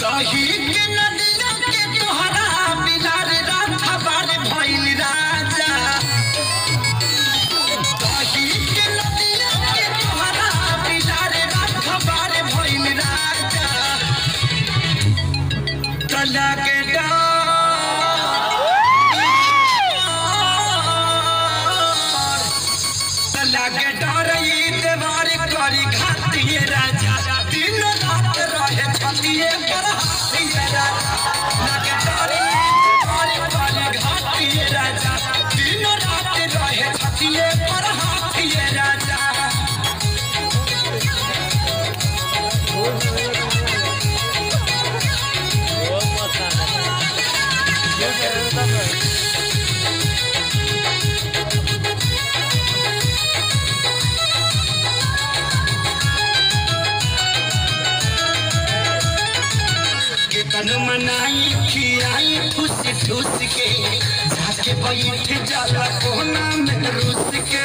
दही कितन मनाई खियाई ठूस ठूस के। जाके बैठ जाला कोना में रूस के।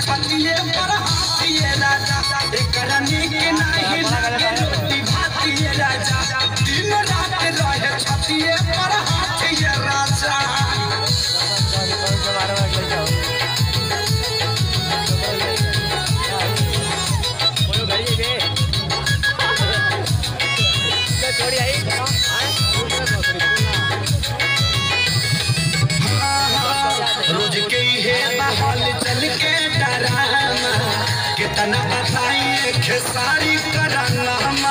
छतिए पर बताइए खेसारी कराना